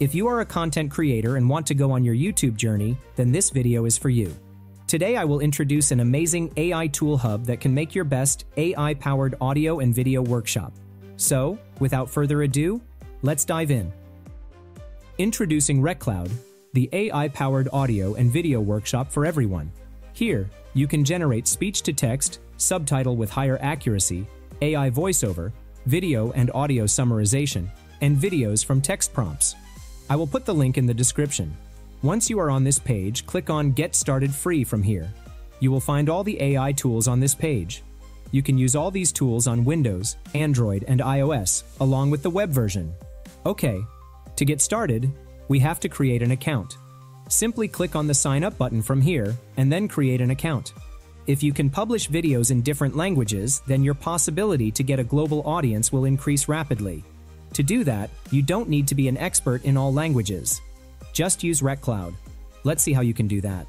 If you are a content creator and want to go on your YouTube journey, then this video is for you. Today I will introduce an amazing AI tool hub that can make your best AI-powered audio and video workshop. So, without further ado, let's dive in. Introducing RecCloud, the AI-powered audio and video workshop for everyone. Here, you can generate speech-to-text, subtitle with higher accuracy, AI voiceover, video and audio summarization, and videos from text prompts. I will put the link in the description. Once you are on this page, click on Get Started Free from here. You will find all the AI tools on this page. You can use all these tools on Windows, Android, and iOS, along with the web version. Okay, to get started, we have to create an account. Simply click on the Sign Up button from here, and then create an account. If you can publish videos in different languages, then your possibility to get a global audience will increase rapidly. To do that, you don't need to be an expert in all languages. Just use RecCloud. Let's see how you can do that.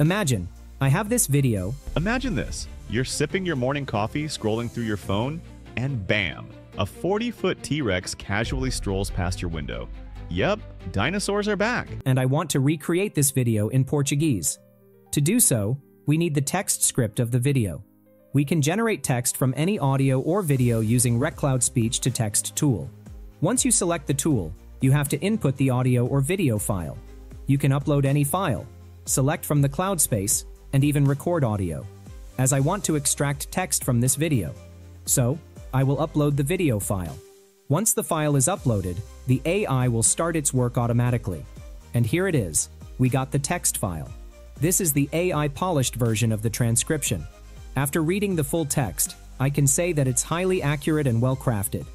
Imagine, I have this video. Imagine this. You're sipping your morning coffee, scrolling through your phone, and bam! A 40 foot T Rex casually strolls past your window. Yep, dinosaurs are back. And I want to recreate this video in Portuguese. To do so, we need the text script of the video. We can generate text from any audio or video using RecCloud Speech to Text tool. Once you select the tool, you have to input the audio or video file. You can upload any file, select from the cloud space, and even record audio, as I want to extract text from this video. So, I will upload the video file. Once the file is uploaded, the AI will start its work automatically. And here it is, we got the text file. This is the AI polished version of the transcription. After reading the full text, I can say that it's highly accurate and well crafted.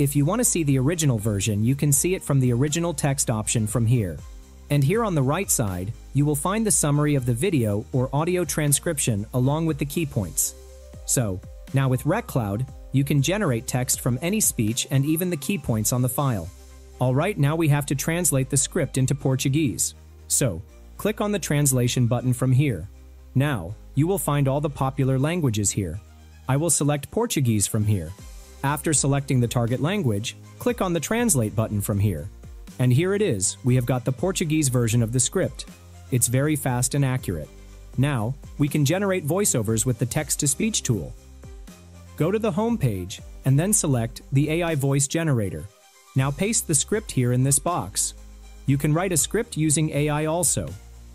If you want to see the original version, you can see it from the original text option from here. And here on the right side, you will find the summary of the video or audio transcription along with the key points. So, now with RecCloud, you can generate text from any speech and even the key points on the file. Alright, now we have to translate the script into Portuguese. So, click on the translation button from here. Now, you will find all the popular languages here. I will select Portuguese from here. After selecting the target language, click on the Translate button from here. And here it is, we have got the Portuguese version of the script. It's very fast and accurate. Now, we can generate voiceovers with the text-to-speech tool. Go to the home page, and then select the AI Voice Generator. Now paste the script here in this box. You can write a script using AI also.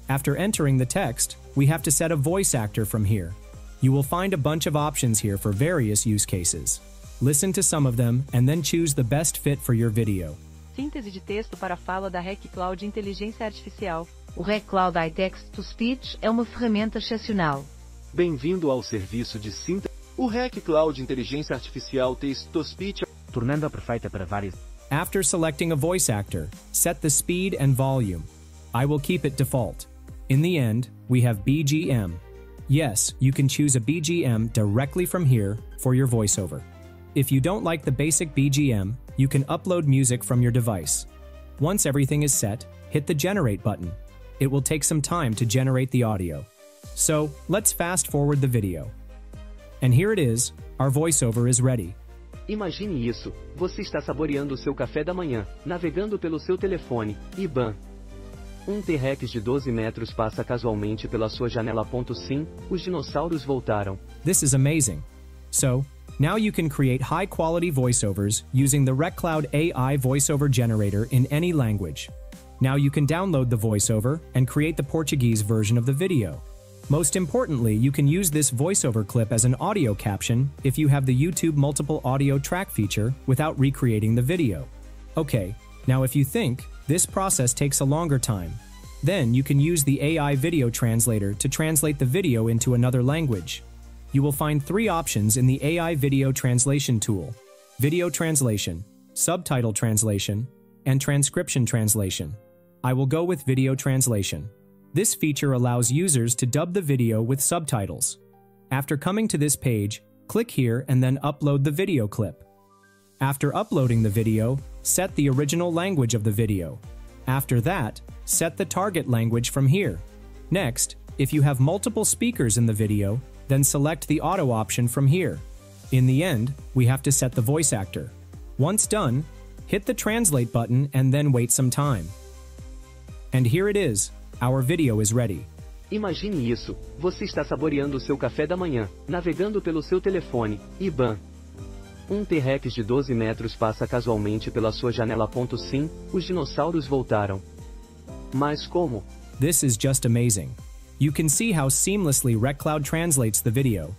After entering the text, we have to set a voice actor from here. You will find a bunch of options here for various use cases. Listen to some of them and then choose the best fit for your video. Síntese de texto para fala da RecCloud Inteligência Artificial. O RecCloud iText to Speech é uma ferramenta excepcional. Bem-vindo ao serviço de síntese. O RecCloud Inteligência Artificial Text to Speech, tornando-a perfeita para várias. After selecting a voice actor, set the speed and volume. I will keep it default. In the end, we have BGM. Yes, you can choose a BGM directly from here for your voiceover. If you don't like the basic BGM, you can upload music from your device. Once everything is set, hit the Generate button. It will take some time to generate the audio. So, let's fast forward the video. And here it is, our voiceover is ready. Imagine isso, você está saboreando seu café da manhã, navegando pelo seu telefone, e bam! Um T-Rex de 12 metros passa casualmente pela sua janela. Sim, os dinossauros voltaram. This is amazing. So, now you can create high-quality voiceovers using the RecCloud AI voiceover generator in any language. Now you can download the voiceover and create the Portuguese version of the video. Most importantly, you can use this voiceover clip as an audio caption if you have the YouTube multiple audio track feature without recreating the video. Okay, now if you think this process takes a longer time, then you can use the AI video translator to translate the video into another language you will find three options in the AI Video Translation tool Video Translation, Subtitle Translation, and Transcription Translation. I will go with Video Translation. This feature allows users to dub the video with subtitles. After coming to this page, click here and then upload the video clip. After uploading the video, set the original language of the video. After that, set the target language from here. Next, if you have multiple speakers in the video, then select the auto option from here. In the end, we have to set the voice actor. Once done, hit the translate button and then wait some time. And here it is, our video is ready. Imagine isso, você está saboreando seu café da manhã, navegando pelo seu telefone, e bam! Um T-Rex de 12 metros passa casualmente pela sua janela. Sim, os dinossauros voltaram. Mas como? This is just amazing. You can see how seamlessly RecCloud translates the video.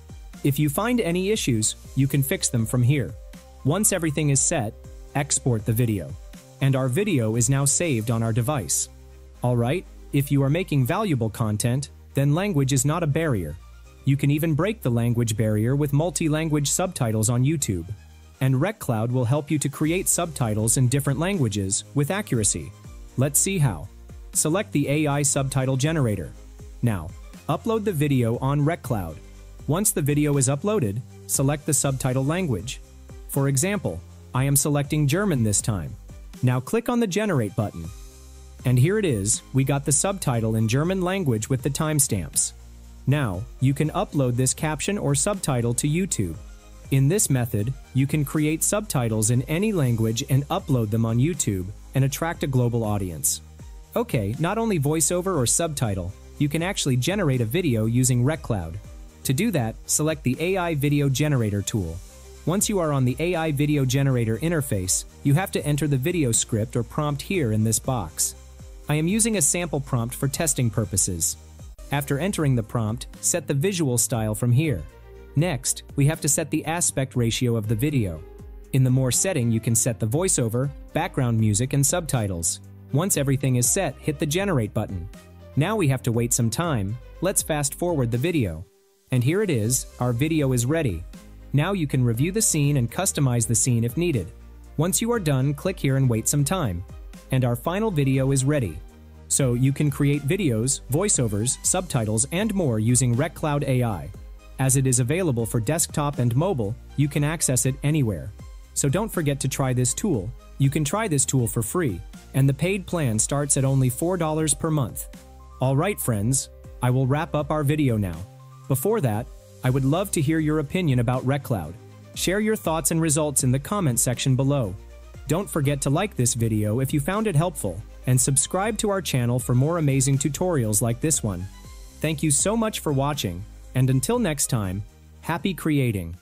If you find any issues, you can fix them from here. Once everything is set, export the video. And our video is now saved on our device. Alright, if you are making valuable content, then language is not a barrier. You can even break the language barrier with multi-language subtitles on YouTube. And RecCloud will help you to create subtitles in different languages with accuracy. Let's see how. Select the AI subtitle generator. Now, upload the video on RecCloud. Once the video is uploaded, select the subtitle language. For example, I am selecting German this time. Now click on the Generate button and here it is, we got the subtitle in German language with the timestamps. Now, you can upload this caption or subtitle to YouTube. In this method, you can create subtitles in any language and upload them on YouTube and attract a global audience. Okay, not only voiceover or subtitle, you can actually generate a video using RecCloud. To do that, select the AI Video Generator tool. Once you are on the AI Video Generator interface, you have to enter the video script or prompt here in this box. I am using a sample prompt for testing purposes. After entering the prompt, set the visual style from here. Next, we have to set the aspect ratio of the video. In the More setting, you can set the voiceover, background music, and subtitles. Once everything is set, hit the Generate button. Now we have to wait some time. Let's fast forward the video. And here it is, our video is ready. Now you can review the scene and customize the scene if needed. Once you are done, click here and wait some time and our final video is ready. So you can create videos, voiceovers, subtitles, and more using RecCloud AI. As it is available for desktop and mobile, you can access it anywhere. So don't forget to try this tool. You can try this tool for free, and the paid plan starts at only $4 per month. Alright friends, I will wrap up our video now. Before that, I would love to hear your opinion about RecCloud. Share your thoughts and results in the comment section below. Don't forget to like this video if you found it helpful, and subscribe to our channel for more amazing tutorials like this one. Thank you so much for watching, and until next time, happy creating!